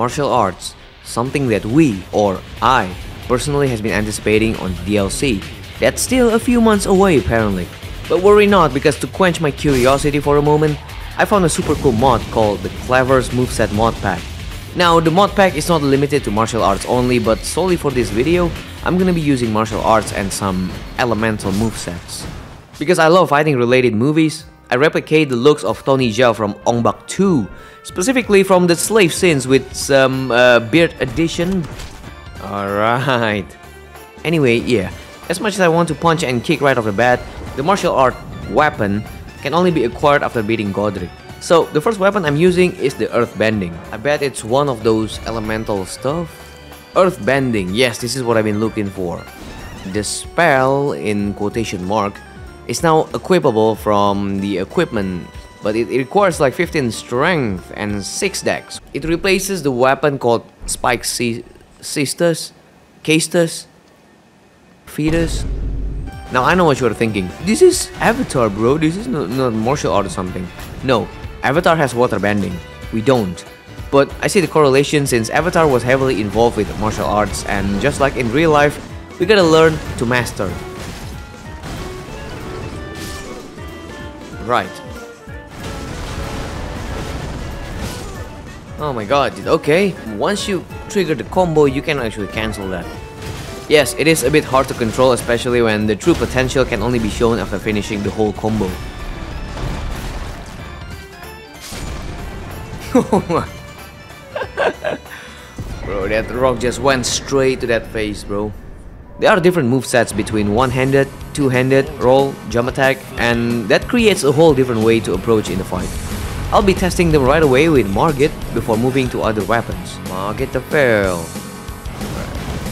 martial arts, something that we, or I, personally has been anticipating on DLC. That's still a few months away apparently. But worry not because to quench my curiosity for a moment, I found a super cool mod called the Clever's Moveset Mod Pack. Now the mod pack is not limited to martial arts only but solely for this video, I'm gonna be using martial arts and some elemental movesets. Because I love fighting related movies, I replicate the looks of Tony Jaa from Ong Bak 2, specifically from the slave scenes with some uh, beard addition. Alright. Anyway, yeah, as much as I want to punch and kick right off the bat, the martial art weapon can only be acquired after beating Godrick. So the first weapon I'm using is the Earth Bending. I bet it's one of those elemental stuff. Earth Bending, yes, this is what I've been looking for. The spell, in quotation mark, is now equipable from the equipment, but it, requires like 15 strength and 6 dex. It replaces the weapon called Spike Sisters, Caestus, Fetus. Now I know what you're thinking. This is Avatar, bro. This is not, not martial art or something. No, Avatar has water bending. We don't. But I see the correlation since Avatar was heavily involved with martial arts and just like in real life, we gotta learn to master. Right. Oh my god, okay. Once you trigger the combo, you can actually cancel that. Yes, it is a bit hard to control especially when the true potential can only be shown after finishing the whole combo. bro, that rock just went straight to that face, bro. There are different move sets between one-handed, two-handed, roll, jump attack, and that creates a whole different way to approach in the fight. I'll be testing them right away with Margit before moving to other weapons. Margit the Fail.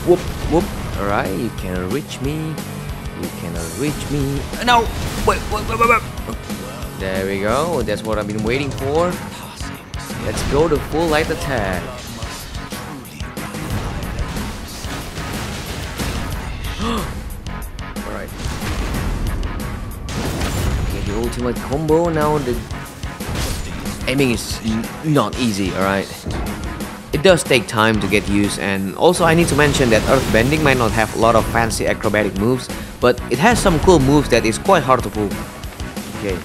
Whoop, whoop. Alright, you cannot reach me. You cannot reach me. No! Wait, wait, wait, wait, wait. There we go. That's what I've been waiting for. Let's go to full light attack. Alright. Okay, the ultimate combo now the aiming is not easy, alright? It does take time to get used and also I need to mention that earth bending might not have a lot of fancy acrobatic moves, but it has some cool moves that is quite hard to pull. Okay,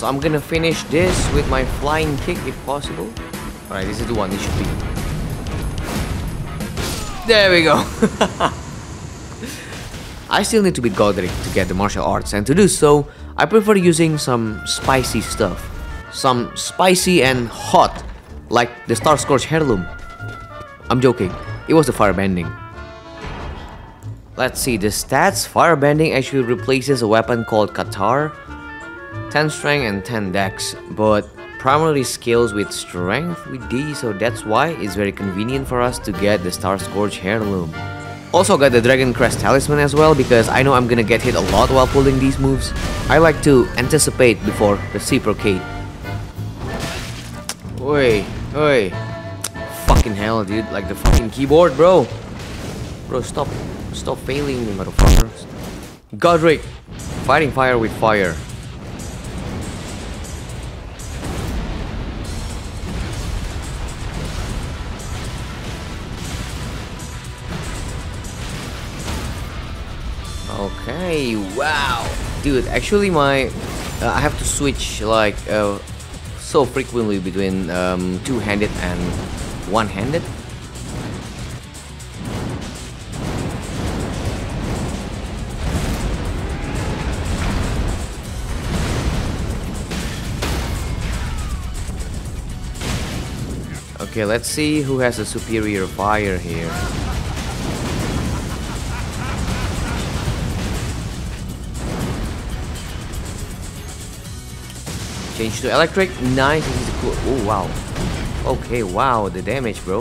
so I'm gonna finish this with my flying kick if possible. Alright, this is the one it should be. There we go. I still need to beat Godrick to get the martial arts and to do so, I prefer using some spicy stuff. Some spicy and hot, like the Starscourge Heirloom. I'm joking, it was the firebending. Let's see, the stats, firebending actually replaces a weapon called Katar 10 strength and 10 dex, but primarily scales with strength with D, so that's why it's very convenient for us to get the Starscourge Heirloom. Also got the Dragon Crest Talisman as well because I know I'm gonna get hit a lot while pulling these moves. I like to anticipate before reciprocate. Oi, oi. Fucking hell, dude. Like the fucking keyboard, bro. Bro, stop. Stop failing me, motherfuckers. Godrick. Fighting fire with fire. Okay, wow. Dude, actually my... Uh, I have to switch like uh, so frequently between um, two-handed and one-handed. Okay, let's see who has a superior fire here. Change to electric. Nice. This is cool. Oh, wow. Okay, wow. The damage, bro.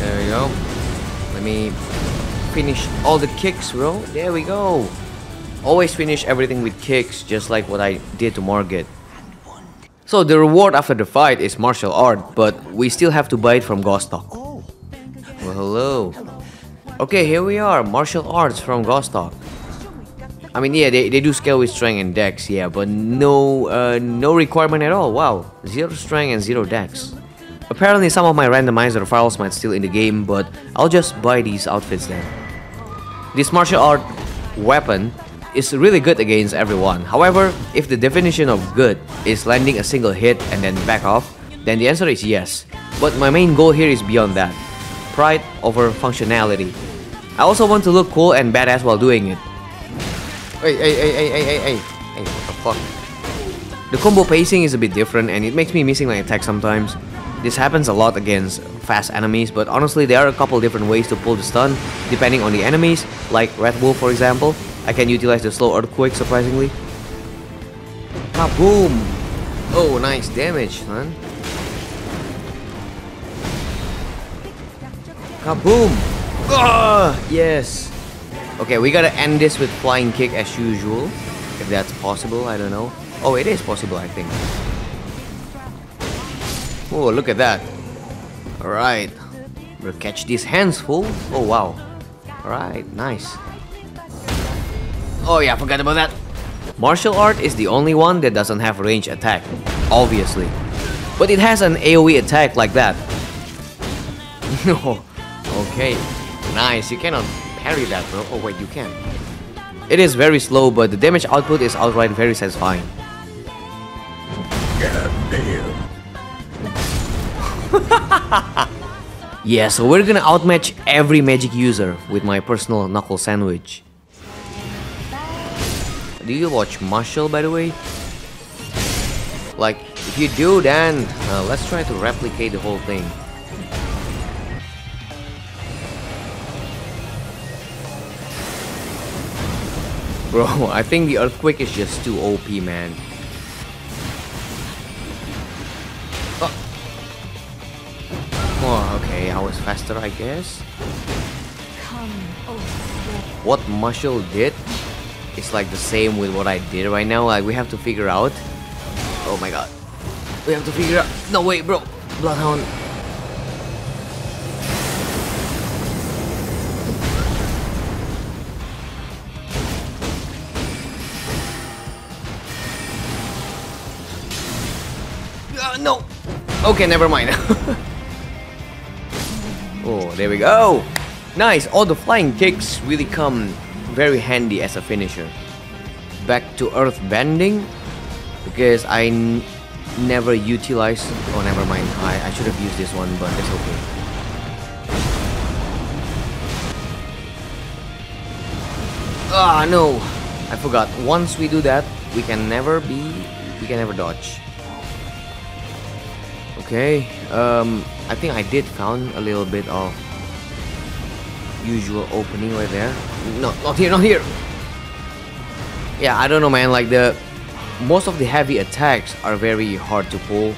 There we go. Let me finish all the kicks, bro. There we go. Always finish everything with kicks, just like what I did to Margit. So the reward after the fight is martial art, but we still have to buy it from Gostoc. Well, hello. Okay, here we are, martial arts from Gostoc. I mean, yeah, they, they do scale with strength and dex, yeah, but no uh, no requirement at all. Wow, zero strength and zero dex. Apparently, some of my randomizer files might still in the game, but I'll just buy these outfits then. This martial art weapon is really good against everyone. However, if the definition of good is landing a single hit and then back off, then the answer is yes. But my main goal here is beyond that. Pride over functionality. I also want to look cool and badass while doing it. Hey, hey, hey, hey, hey, hey, hey. Hey, what the fuck? The combo pacing is a bit different and it makes me missing my attack sometimes. This happens a lot against fast enemies, but honestly there are a couple different ways to pull the stun, depending on the enemies, like Red Bull for example. I can utilize the slow earthquake surprisingly. Kaboom! Oh, nice damage, man. Kaboom! Ah, yes! Okay, we gotta end this with flying kick as usual. If that's possible, I don't know. Oh, it is possible, I think. Oh, look at that. Alright. We'll catch these hands full. Oh, wow. Alright, nice. Oh yeah, I forgot about that. Martial art is the only one that doesn't have range attack, obviously. But it has an AoE attack like that. No. okay. Nice, you cannot parry that, bro. Oh, wait, you can. It is very slow, but the damage output is outright very satisfying. Yeah, so we're gonna outmatch every magic user with my personal knuckle sandwich. Do you watch Marshall, by the way? Like, if you do, then uh, let's try to replicate the whole thing. Bro, I think the earthquake is just too OP, man. Oh. oh, okay, I was faster, I guess. What Marshall did is like the same with what I did right now. Like, we have to figure out. Oh my god. We have to figure out. No, wait, bro. Bloodhound. Ah, no. Okay, never mind. oh, there we go. Nice. All the flying kicks really come very handy as a finisher. Back to earth bending because I never utilized. Oh, never mind. I, I should have used this one, but it's okay. Ah, no. I forgot. Once we do that, we can never be. We can never dodge. Okay, um, I think I did found a little bit of usual opening right there. No, not here, not here. Yeah, I don't know, man. Like the most of the heavy attacks are very hard to pull.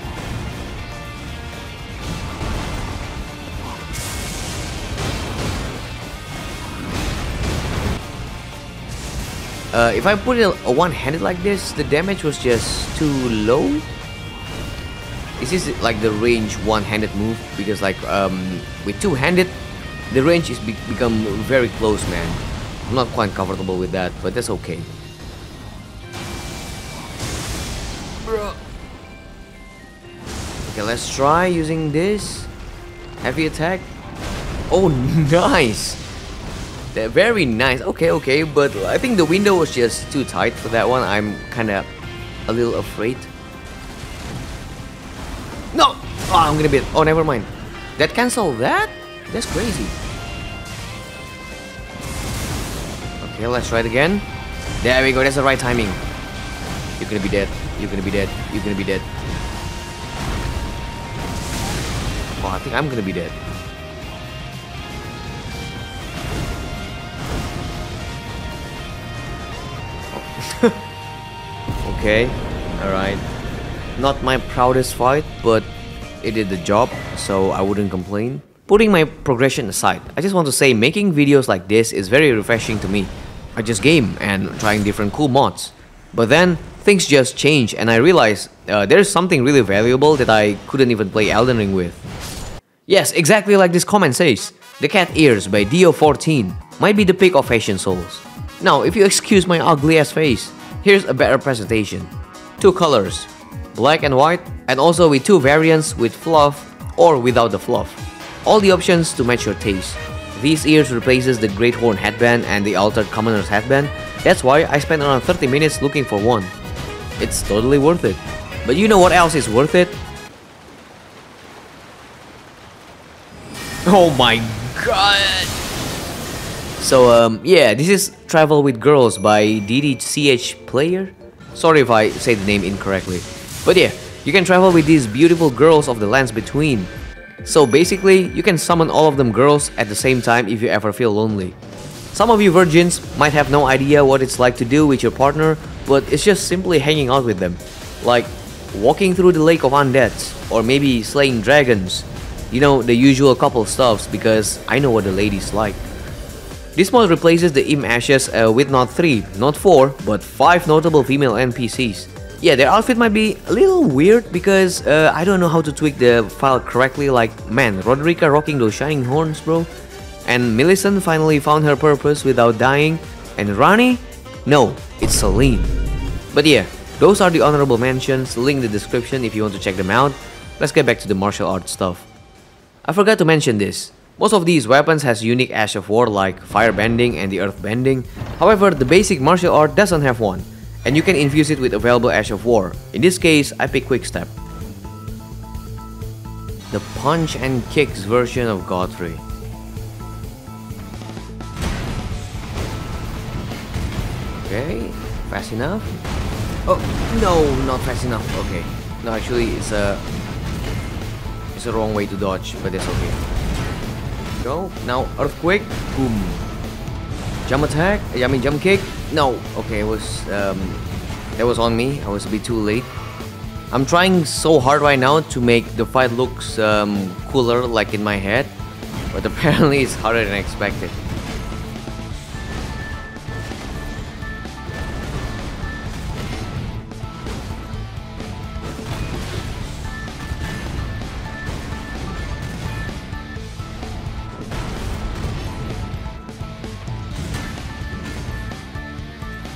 Uh, if I put it one-handed like this, the damage was just too low. This is like the range one-handed move because like um, with two-handed, the range is be become very close, man. I'm not quite comfortable with that, but that's okay. Okay, let's try using this heavy attack. Oh, nice. They're very nice. Okay, okay, but I think the window was just too tight for that one. I'm kind of a little afraid. No! Oh, I'm gonna be. Oh, never mind. That cancel that? That's crazy. Okay, let's try it again. There we go. That's the right timing. You're gonna be dead. You're gonna be dead. You're gonna be dead. Oh, I think I'm gonna be dead. Oh. okay. Alright. Not my proudest fight, but it did the job, so I wouldn't complain. Putting my progression aside, I just want to say making videos like this is very refreshing to me. I just game and trying different cool mods. But then, things just change and I realize uh, there's something really valuable that I couldn't even play Elden Ring with. Yes, exactly like this comment says. The Cat Ears by Dio14 might be the pick of Fashion Souls. Now, if you excuse my ugly ass face, here's a better presentation. Two colors, black and white, and also with two variants with fluff or without the fluff. All the options to match your taste. These ears replaces the Great Horn headband and the Altered Commoner's headband, that's why I spent around 30 minutes looking for one. It's totally worth it. But you know what else is worth it? Oh my god! So um, yeah, this is Travel with Girls by DDCH Player. Sorry if I say the name incorrectly. But yeah, you can travel with these beautiful girls of the lands between. So basically, you can summon all of them girls at the same time if you ever feel lonely. Some of you virgins might have no idea what it's like to do with your partner, but it's just simply hanging out with them. Like walking through the lake of undeads, or maybe slaying dragons. You know, the usual couple stuffs because I know what the ladies like. This mod replaces the Imp Ashes uh, with not 3, not 4, but 5 notable female NPCs. Yeah, their outfit might be a little weird because uh, I don't know how to tweak the file correctly like, man, Roderika rocking those shining horns bro. And Millicent finally found her purpose without dying. And Ranni? No, it's Sellen. But yeah, those are the honorable mentions, link in the description if you want to check them out. Let's get back to the martial arts stuff. I forgot to mention this. Most of these weapons has unique Ash of War like fire bending and the earth bending. However, the basic martial art doesn't have one and you can infuse it with available Ash of War. In this case, I pick Quick Step. The punch and kicks version of Godfrey. Okay, fast enough. Oh no, not fast enough. Okay, no, actually, it's a it's a wrong way to dodge, but it's okay. Go now, earthquake, boom. Jump attack. I mean jump kick. No. Okay, it was um, that was on me. I was a bit too late. I'm trying so hard right now to make the fight looks um, cooler like in my head, but apparently it's harder than expected.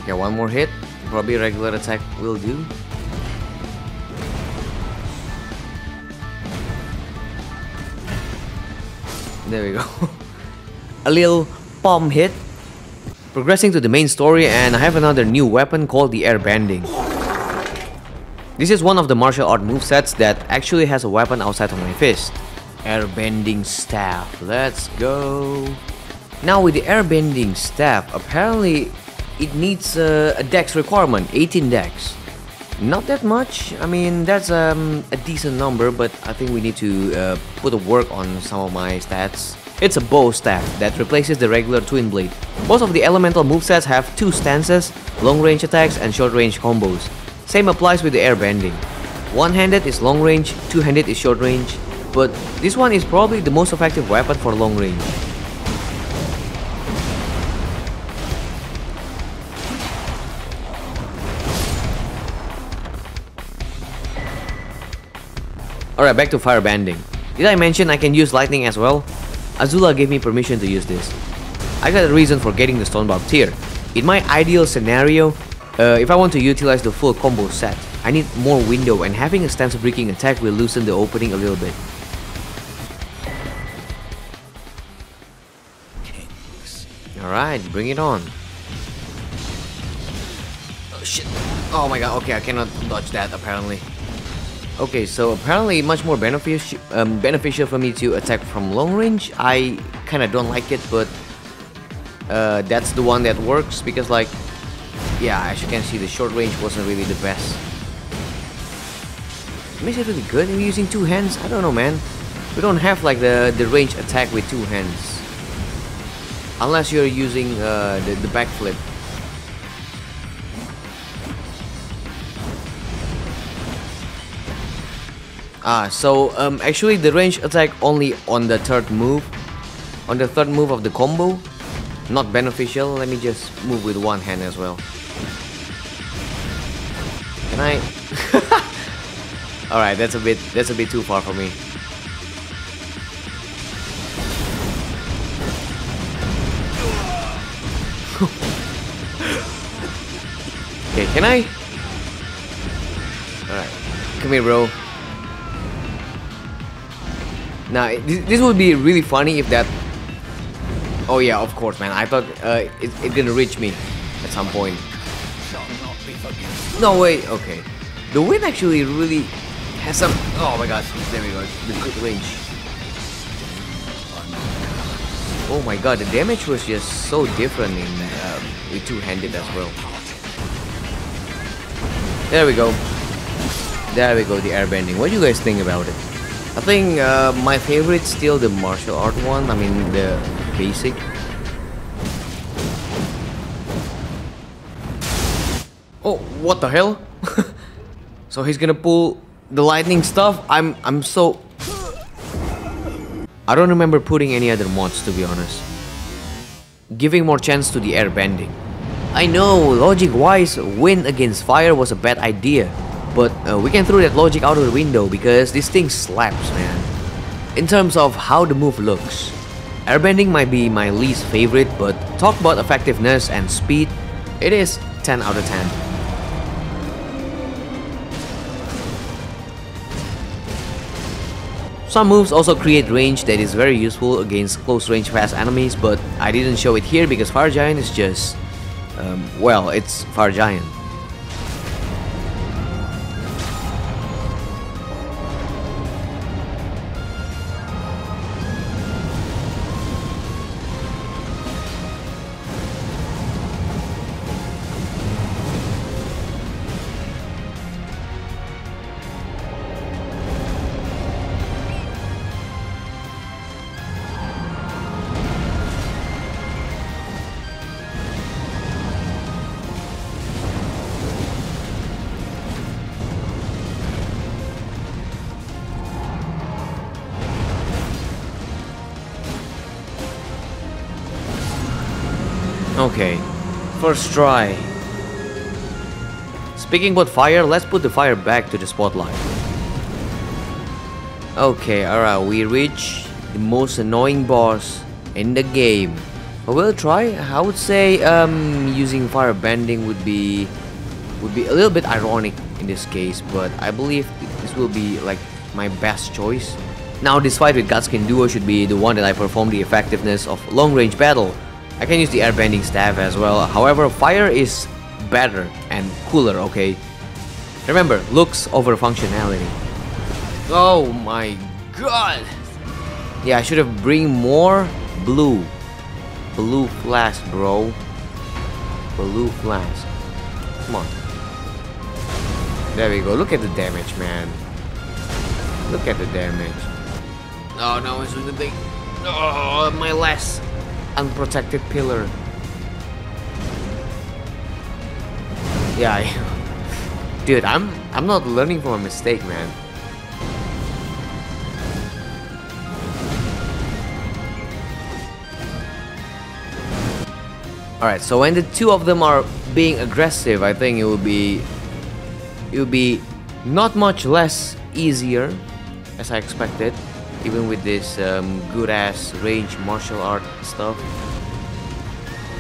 Okay, one more hit. Probably regular attack will do. There we go. a little palm hit. Progressing to the main story and I have another new weapon called the air bending. This is one of the martial art movesets that actually has a weapon outside of my fist. Air bending staff. Let's go. Now with the air bending staff, apparently it needs uh, a dex requirement, 18 dex. Not that much, I mean that's um, a decent number but I think we need to uh, put a work on some of my stats. It's a bow staff that replaces the regular twin blade. Most of the elemental movesets have two stances, long range attacks and short range combos. Same applies with the air bending. One-handed is long range, two-handed is short range, but this one is probably the most effective weapon for long range. Alright, back to fire bending. Did I mention I can use lightning as well? Azula gave me permission to use this. I got a reason for getting the stone Stonebarb Tear. In my ideal scenario, uh, if I want to utilize the full combo set, I need more window and having a stance breaking attack will loosen the opening a little bit. Alright, bring it on. Oh shit. Oh my god, okay, I cannot dodge that apparently. Okay, so apparently much more beneficial um, beneficial for me to attack from long range. I kind of don't like it, but uh, that's the one that works because like, yeah, as you can see, the short range wasn't really the best. Makes it really good. Are using two hands? I don't know, man. We don't have like the the range attack with two hands, unless you're using uh, the the backflip. Ah, so um, actually the range attack only on the third move, on the third move of the combo, not beneficial. Let me just move with one hand as well. Can I? All right, that's a bit that's a bit too far for me. okay, can I? All right, come here, bro. Now, this, this would be really funny if that... Oh yeah, of course, man. I thought uh, it, gonna reach me at some point. No way. Okay. The wind actually really has some... Oh my god. There we go. The quick range. Oh my god, the damage was just so different in um, with two-handed as well. There we go. There we go, the airbending. What do you guys think about it? I think uh, my favorite still the martial art one. I mean the basic. Oh, what the hell? so he's gonna pull the lightning stuff. I'm I'm so. I don't remember putting any other mods to be honest. Giving more chance to the air bending. I know, logic-wise, wind against fire was a bad idea. But uh, we can throw that logic out of the window because this thing slaps, man. In terms of how the move looks, airbending might be my least favorite, but talk about effectiveness and speed, it is 10 out of 10. Some moves also create range that is very useful against close range fast enemies, but I didn't show it here because Fire Giant is just... Um, well, it's Fire Giant. First try. Speaking about fire, let's put the fire back to the spotlight. Okay, alright, we reach the most annoying boss in the game. But we'll try. I would say um, using fire bending would be would be a little bit ironic in this case, but I believe this will be like my best choice. Now this fight with Godskin Duo should be the one that I perform the effectiveness of long range battle I can use the airbending staff as well. However, fire is better and cooler, okay? Remember, looks over functionality. Oh my god! Yeah, I should have bring more blue. Blue flask, bro. Blue flask. Come on. There we go. Look at the damage, man. Look at the damage. Oh no, it's the thing. Oh, my last unprotected pillar. Yeah, I, dude, I'm I'm not learning from a mistake, man. Alright, so when the two of them are being aggressive, I think it will be it will be not much less easier as I expected even with this um, good ass range martial art stuff.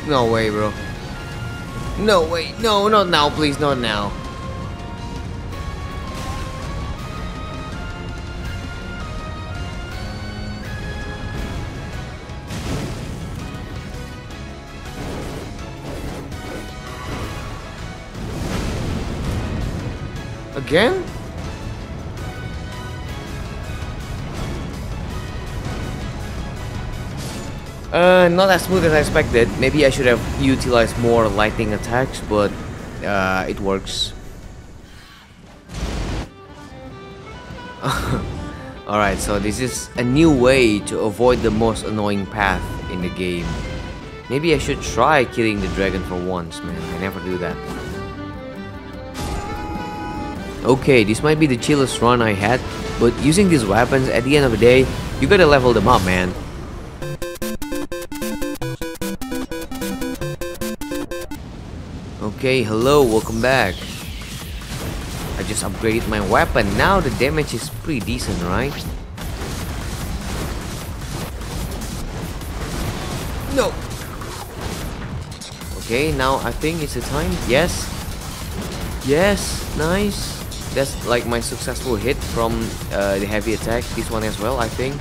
No way, bro. No way. No, not now, please, not now. Again? Uh, not as smooth as I expected. Maybe I should have utilized more lightning attacks, but uh, it works. Alright, so this is a new way to avoid the most annoying path in the game. Maybe I should try killing the dragon for once, man. I never do that. Okay, this might be the chillest run I had, but using these weapons at the end of the day, you gotta level them up, man. Okay, hello, welcome back. I just upgraded my weapon, now the damage is pretty decent, right? No! Okay, now I think it's the time. Yes. Yes, nice. That's like my successful hit from uh, the heavy attack. This one as well, I think.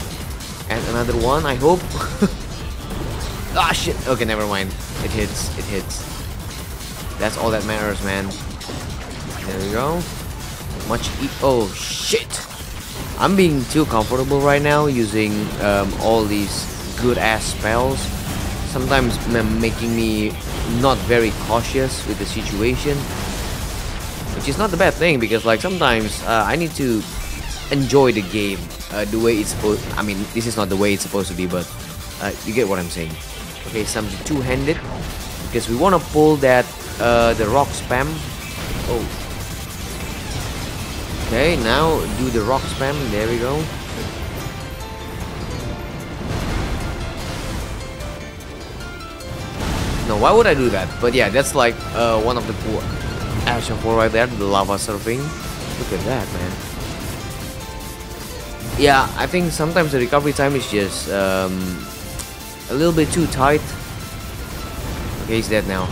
And another one, I hope. ah, shit. Okay, never mind. It hits. It hits. That's all that matters, man. There we go. Much e Oh, shit. I'm being too comfortable right now using um, all these good-ass spells. Sometimes making me not very cautious with the situation which is not the bad thing because like sometimes uh, I need to enjoy the game uh, the way it's supposed I mean this is not the way it's supposed to be but uh, you get what I'm saying okay some two-handed because we want to pull that uh, the rock spam oh okay now do the rock spam there we go no why would I do that but yeah that's like uh, one of the poor Action 4 right there, the lava surfing. Look at that, man. Yeah, I think sometimes the recovery time is just um, a little bit too tight. Okay, he's dead now.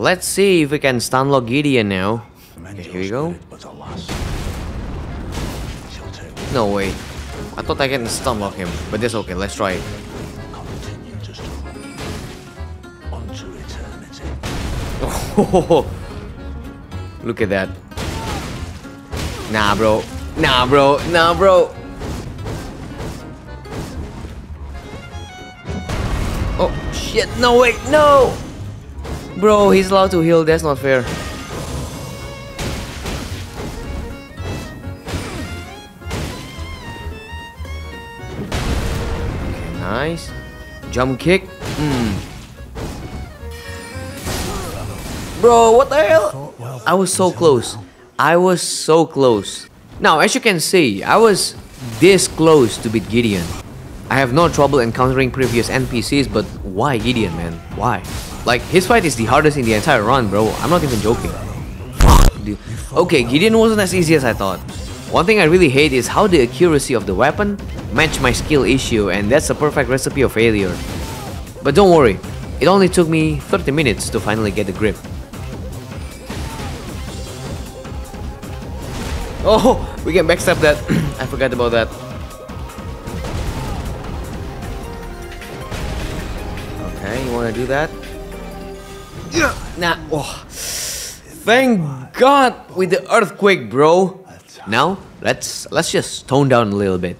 Let's see if we can stunlock Gideon now. Okay, here we go. No way. I thought I can stunlock him, but that's okay, let's try it. Look at that. Nah, bro. Nah, bro. Nah, bro. Oh, shit. No, wait. No. Bro, he's allowed to heal. That's not fair. Okay, nice. Jump kick. Hmm. Bro, what the hell? I was so close. I was so close. Now, as you can see, I was this close to beat Gideon. I have no trouble encountering previous NPCs, but why Gideon, man? Why? Like, his fight is the hardest in the entire run, bro. I'm not even joking. Okay, Gideon wasn't as easy as I thought. One thing I really hate is how the accuracy of the weapon matched my skill issue, and that's a perfect recipe of failure. But don't worry, it only took me 30 minutes to finally get the grip. Oh, we can backstab that. I forgot about that. Do that? Nah. Oh. Thank God with the earthquake, bro. Now let's let's just tone down a little bit.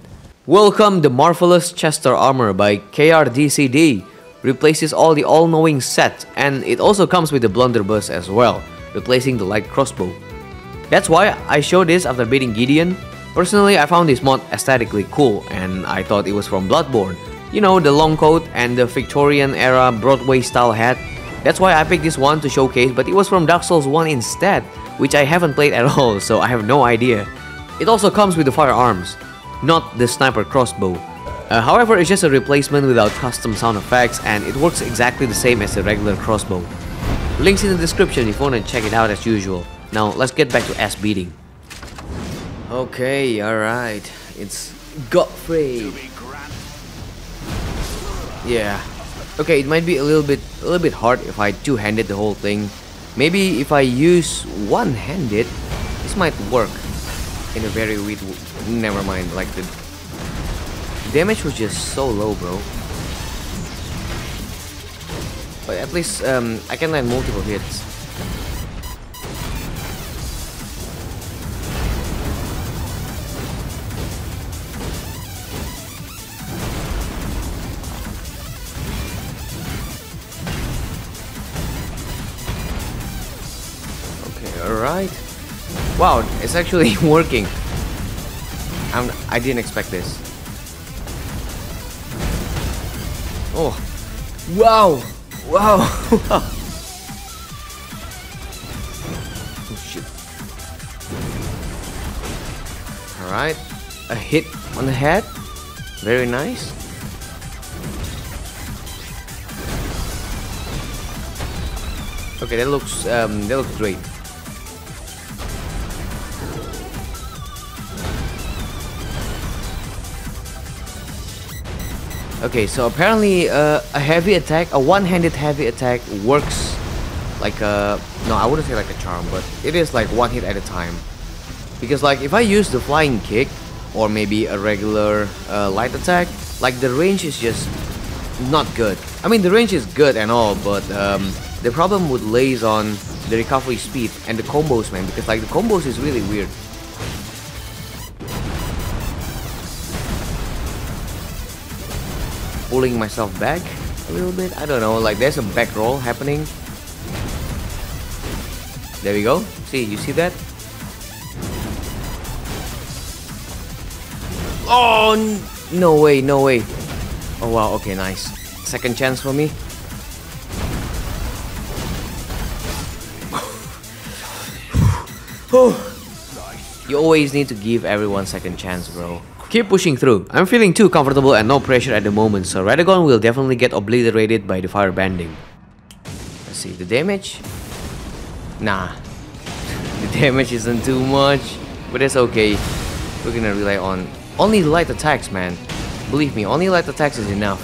Welcome the marvelous Chester armor by KRDCD. Replaces all the all-knowing set, and it also comes with the blunderbuss as well, replacing the light crossbow. That's why I showed this after beating Gideon. Personally, I found this mod aesthetically cool and I thought it was from Bloodborne. You know, the long coat and the Victorian era Broadway style hat. That's why I picked this one to showcase, but it was from Dark Souls 1 instead, which I haven't played at all, so I have no idea. It also comes with the firearms, not the sniper crossbow. Uh, however, it's just a replacement without custom sound effects and it works exactly the same as the regular crossbow. Links in the description if you want to check it out as usual. Now let's get back to ass beating. Okay, alright. It's Godfrey. Yeah. Okay, it might be a little bit a little bit hard if I two-handed the whole thing. Maybe if I use one-handed, this might work in a very weird never mind, like the damage was just so low, bro. But at least um, I can land multiple hits. Wow, it's actually working. I'm, I didn't expect this. Oh. Wow! Wow! oh shit. Alright, a hit on the head. Very nice. Okay, that looks um, that looks great. Okay, so apparently uh, a heavy attack, a one-handed heavy attack works like a... No, I wouldn't say like a charm, but it is like one hit at a time. Because like if I use the flying kick, or maybe a regular uh, light attack, like the range is just not good. I mean the range is good and all, but um, the problem would lays on the recovery speed and the combos man, because like the combos is really weird. Pulling myself back a little bit. I don't know, like there's a back roll happening. There we go. See, you see that? Oh, no way, no way. Oh wow, okay, nice. Second chance for me. You always need to give everyone second chance, bro. Keep pushing through. I'm feeling too comfortable and no pressure at the moment, so Radagon will definitely get obliterated by the fire bending. Let's see, the damage? Nah. The damage isn't too much, but it's okay. We're gonna rely on only light attacks, man. Believe me, only light attacks is enough.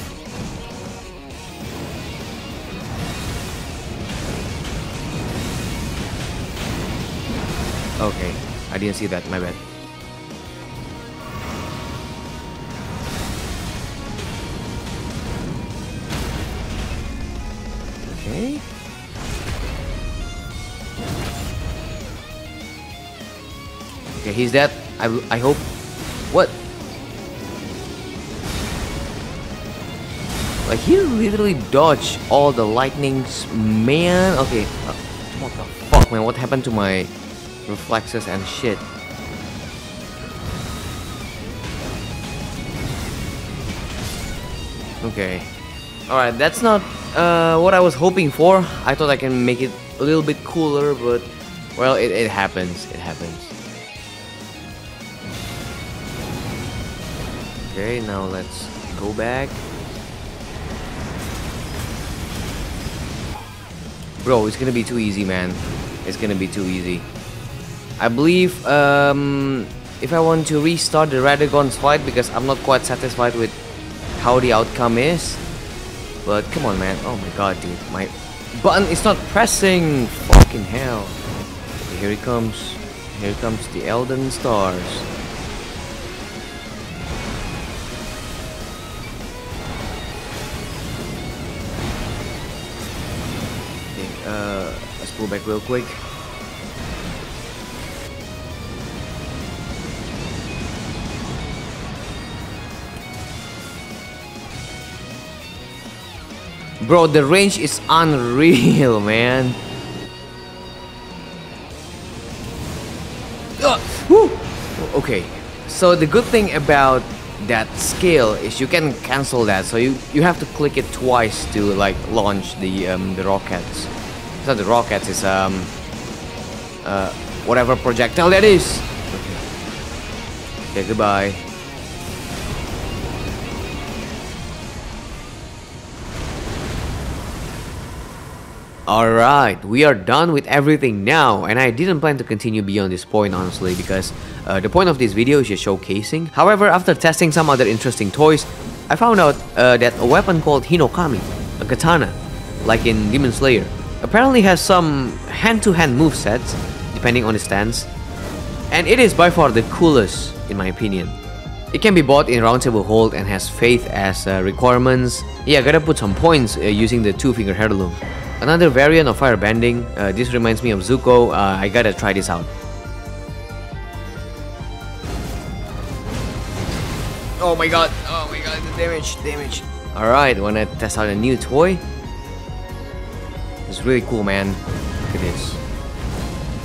Okay, I didn't see that, my bad. He's dead. I, I hope. What? Like, he literally dodged all the lightnings, man. Okay, uh, what the fuck, man? What happened to my reflexes and shit? Okay. Alright, that's not uh, what I was hoping for. I thought I can make it a little bit cooler, but well, it, it happens. It happens. Okay, now let's go back. Bro, it's gonna be too easy, man. It's gonna be too easy. I believe um, if I want to restart the Radagon's fight because I'm not quite satisfied with how the outcome is, but come on, man. Oh my god, dude. My button is not pressing. Fucking hell. Here he comes. Here comes the Elden Stars. Let's back real quick. Bro, the range is unreal, man. Uh, okay, so the good thing about that skill is you can cancel that. So you you have to click it twice to like launch the um, the rockets. It's not the rockets. It's um uh whatever projectile that is. Okay. Goodbye. Alright, we are done with everything now and I didn't plan to continue beyond this point honestly because uh, the point of this video is just showcasing. However, after testing some other interesting toys, I found out uh, that a weapon called Hinokami, a katana, like in Demon Slayer, apparently has some hand-to-hand -hand move sets depending on the stance. And it is by far the coolest in my opinion. It can be bought in roundtable hold and has faith as uh, requirements. Yeah, gotta put some points uh, using the two-finger heirloom. Another variant of fire bending, uh, this reminds me of Zuko, uh, I gotta try this out. Oh my god, oh my god, the damage, damage. Alright, wanna test out a new toy? It's really cool, man. Look at this.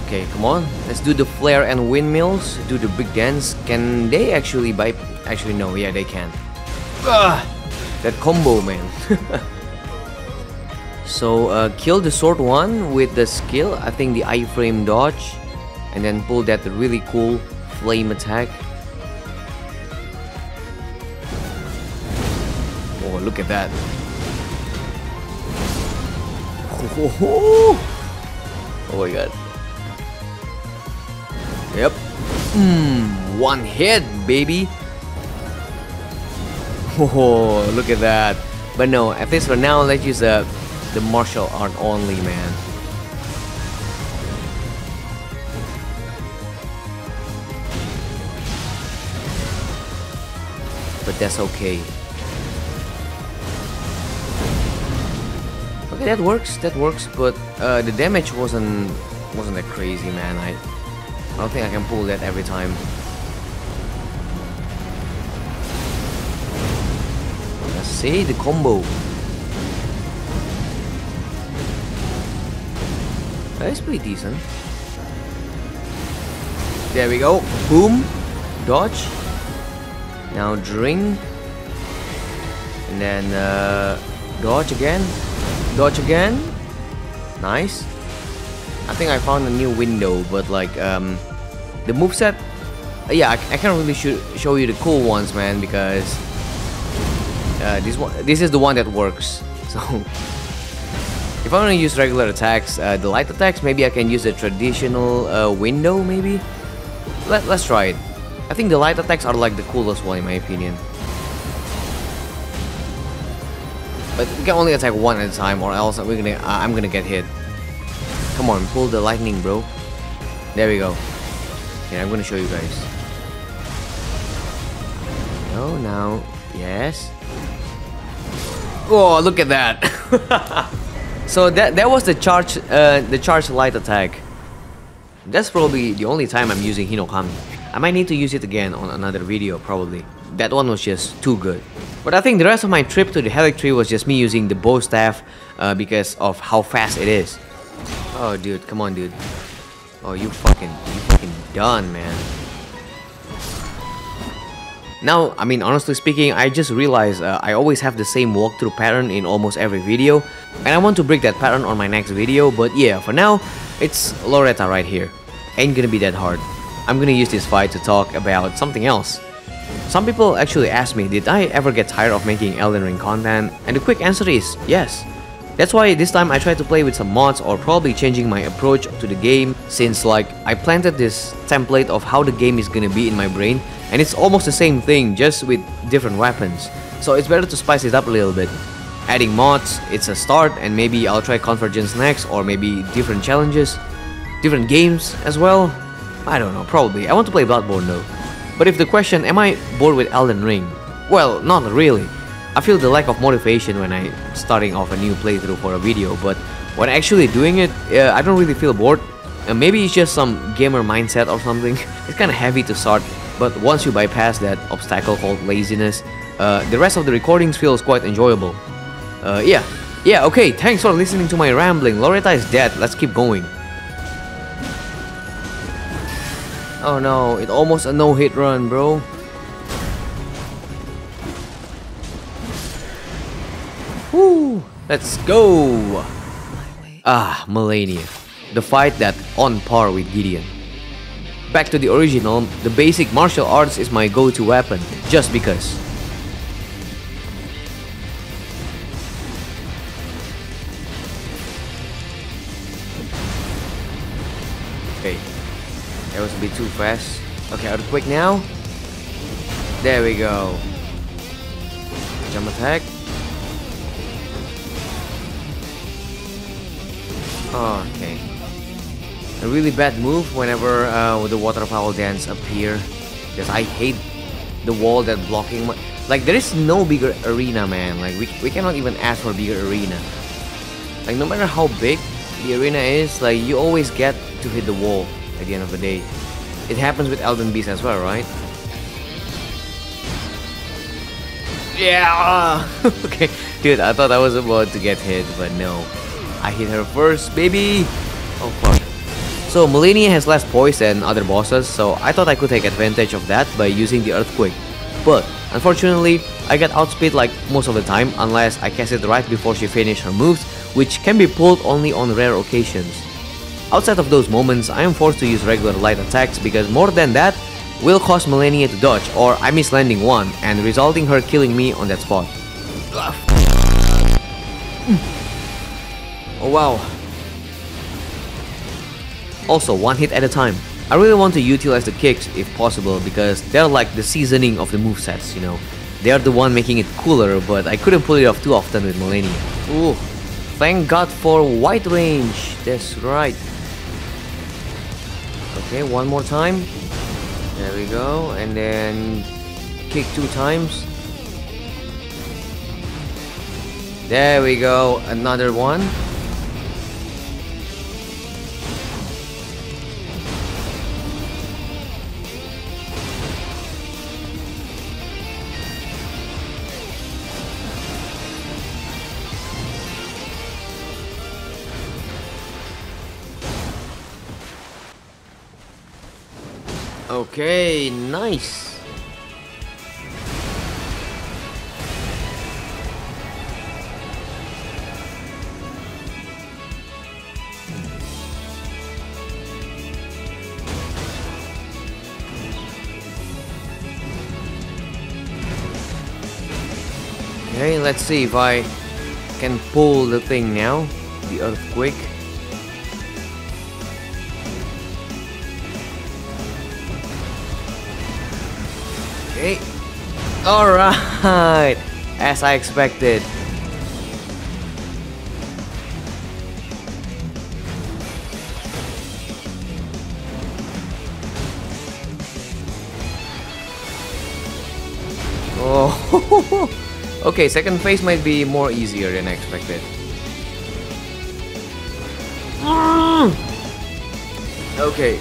Okay, come on. Let's do the flare and windmills. Do the big dance. Can they actually buy... Actually, no. Yeah, they can. Ugh, that combo, man. so, uh, kill the sword one with the skill. I think the iframe dodge. And then pull that really cool flame attack. Oh, look at that. Oh, my god. Yep. Mmm, one hit, baby. Oh, look at that. But no, at least for now, let's use the, the martial art only, man. But that's okay. Okay, that works, that works, but uh, the damage wasn't wasn't that crazy, man. I, I don't think I can pull that every time. Let's see the combo. That's pretty decent. There we go. Boom. Dodge. Now drink. And then uh, dodge again. Dodge again. Nice. I think I found a new window, but like um, the moveset. Uh, yeah, I, I can't really sh show you the cool ones, man, because uh, this one, this is the one that works. So if I want to use regular attacks, uh, the light attacks, maybe I can use the traditional uh, window, maybe. Let, let's try it. I think the light attacks are like the coolest one in my opinion. But we can only attack one at a time or else we're gonna, uh, I'm gonna get hit. Come on, pull the lightning, bro. There we go. Yeah, I'm gonna show you guys. Oh, now, yes. Oh, look at that. so that that was the charge, uh, the charge light attack. That's probably the only time I'm using Hinokami. I might need to use it again on another video, probably. That one was just too good. But I think the rest of my trip to the Haligtree was just me using the bow staff uh, because of how fast it is. Oh, dude, come on, dude. Oh, you fucking, you fucking done, man. Now, I mean, honestly speaking, I just realized uh, I always have the same walkthrough pattern in almost every video. And I want to break that pattern on my next video, but yeah, for now, it's Loretta right here. Ain't gonna be that hard. I'm gonna use this fight to talk about something else. Some people actually ask me, did I ever get tired of making Elden Ring content? And the quick answer is yes. That's why this time I tried to play with some mods or probably changing my approach to the game since like I planted this template of how the game is gonna be in my brain and it's almost the same thing just with different weapons. So it's better to spice it up a little bit. Adding mods, it's a start and maybe I'll try Convergence next or maybe different challenges, different games as well. I don't know, probably. I want to play Bloodborne though. But if the question, am I bored with Elden Ring? Well, not really. I feel the lack of motivation when I starting off a new playthrough for a video, but when actually doing it, uh, I don't really feel bored. Uh, maybe it's just some gamer mindset or something. it's kinda heavy to start, but once you bypass that obstacle called laziness, uh, the rest of the recordings feels quite enjoyable. Uh, yeah, yeah, okay, thanks for listening to my rambling. Loretta is dead, let's keep going. Oh no, it almost a no-hit run, bro. Woo! Let's go! Ah, Malenia. The fight that on par with Gideon. Back to the original, the basic martial arts is my go-to weapon, just because. That was a bit too fast. Okay, earthquake now. There we go. Jump attack. okay. A really bad move whenever uh, the waterfowl dance appear. Because I hate the wall that blocking my... Like, there is no bigger arena, man. Like, we, we cannot even ask for bigger arena. Like, no matter how big the arena is, like, you always get to hit the wall at the end of the day. It happens with Elden Beast as well, right? Yeah! okay, dude, I thought I was about to get hit, but no. I hit her first, baby! Oh fuck. So Malenia has less poise than other bosses, so I thought I could take advantage of that by using the Earthquake. But, unfortunately, I get outspeed like most of the time unless I cast it right before she finished her moves, which can be pulled only on rare occasions. Outside of those moments, I am forced to use regular light attacks because more than that will cause Malenia to dodge or I miss landing one and resulting her killing me on that spot. Oh wow. Also, one hit at a time. I really want to utilize the kicks if possible because they're like the seasoning of the movesets, you know. They are the one making it cooler, but I couldn't pull it off too often with Malenia. Ooh, thank god for wide range. That's right. Okay, one more time. There we go. And then kick two times. There we go. Another one. Okay, nice. Okay, let's see if I can pull the thing now. The earthquake. Okay. Alright! As I expected. Oh, okay, second phase might be more easier than I expected. Mm. Okay,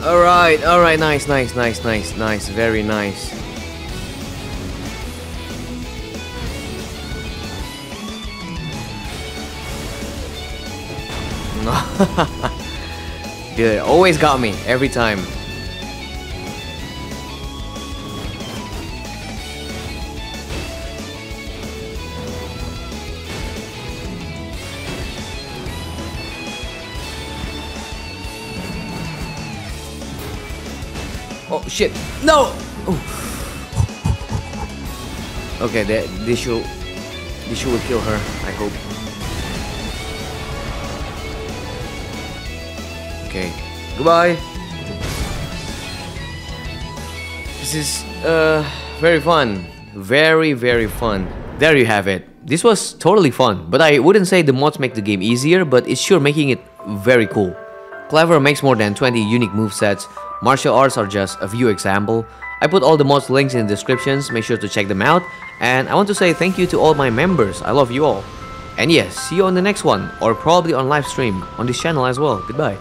alright, alright, nice, nice, nice, nice, nice, very nice. Dude, always got me, every time. Oh shit! No! Okay, that this should this should will kill her. I hope. Okay. Goodbye. This is uh very fun. Very very fun. There you have it. This was totally fun, but I wouldn't say the mods make the game easier, but it's sure making it very cool. Clever makes more than 20 unique movesets, martial arts are just a few example. I put all the mods links in the descriptions, make sure to check them out. And I want to say thank you to all my members, I love you all. And yes, see you on the next one, or probably on live stream on this channel as well. Goodbye.